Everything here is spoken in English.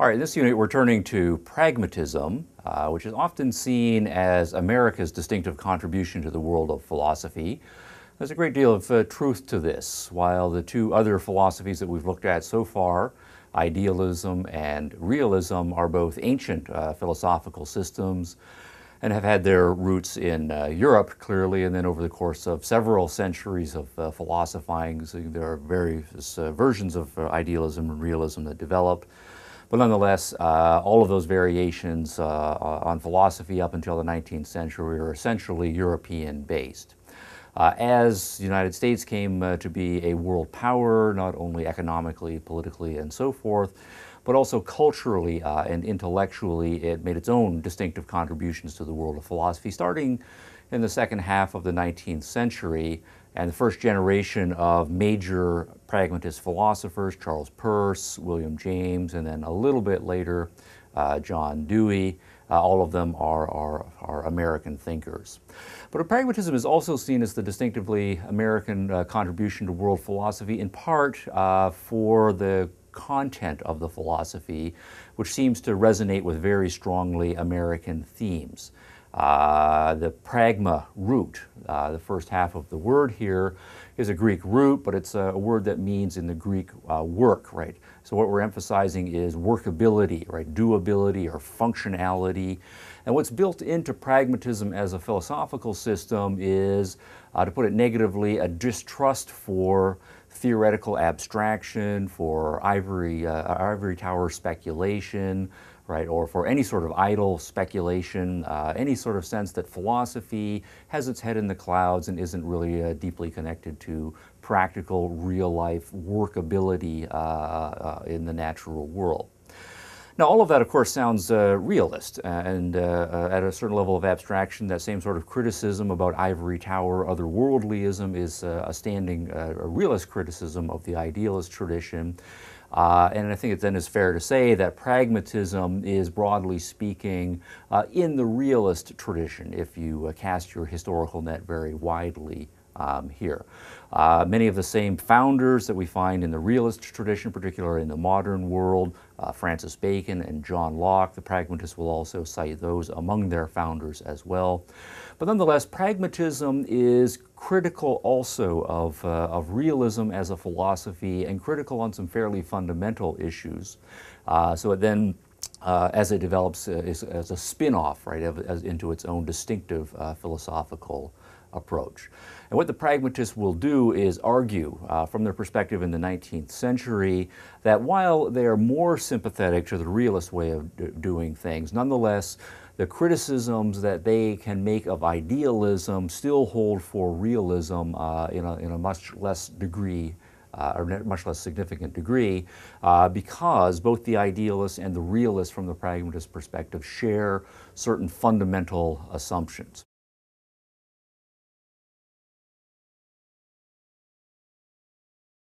All right, in this unit we're turning to pragmatism, uh, which is often seen as America's distinctive contribution to the world of philosophy. There's a great deal of uh, truth to this. While the two other philosophies that we've looked at so far, idealism and realism, are both ancient uh, philosophical systems and have had their roots in uh, Europe clearly, and then over the course of several centuries of uh, philosophizing, there are various uh, versions of idealism and realism that developed. But nonetheless, uh, all of those variations uh, uh on philosophy up until the 19th century were essentially European based. Uh, as the United States came uh, to be a world power, not only economically, politically, and so forth, but also culturally uh, and intellectually, it made its own distinctive contributions to the world of philosophy, starting in the second half of the 19th century and the first generation of major pragmatist philosophers, Charles Peirce, William James, and then a little bit later, uh, John Dewey. Uh, all of them are, are, are, American thinkers. But pragmatism is also seen as the distinctively American uh, contribution to world philosophy, in part uh, for the content of the philosophy, which seems to resonate with very strongly American themes. Uh, the pragma root, uh, the first half of the word here, is a Greek root, but it's a, word that means in the Greek uh, work, right? So what we're emphasizing is workability, right? Doability or functionality. And what's built into pragmatism as a philosophical system is, uh, to put it negatively, a distrust for theoretical abstraction, for ivory, uh, ivory tower speculation, right, or for any sort of idle speculation, uh, any sort of sense that philosophy has its head in the clouds and isn't really uh, deeply connected to practical, real life workability uh, uh in the natural world. Now, all of that, of course, sounds uh, realist, uh, and uh, at a certain level of abstraction, that same sort of criticism about ivory tower otherworldlyism is a standing a realist criticism of the idealist tradition. Uh, and I think it then is fair to say that pragmatism is, broadly speaking, uh, in the realist tradition, if you uh, cast your historical net very widely um, here. Uh, many of the same founders that we find in the realist tradition, particularly in the modern world, uh, Francis Bacon and John Locke, the pragmatists will also cite those among their founders as well. But nonetheless, pragmatism is critical also of, uh, of realism as a philosophy and critical on some fairly fundamental issues. Uh, so it then uh, as it develops uh, is, as a spin-off, right, as, into its own distinctive uh, philosophical approach. And what the pragmatists will do is argue uh, from their perspective in the 19th century that while they are more sympathetic to the realist way of doing things, nonetheless, the criticisms that they can make of idealism still hold for realism uh, in, a, in a much less degree uh, or much less significant degree, uh, because both the idealists and the realists from the pragmatist perspective share certain fundamental assumptions.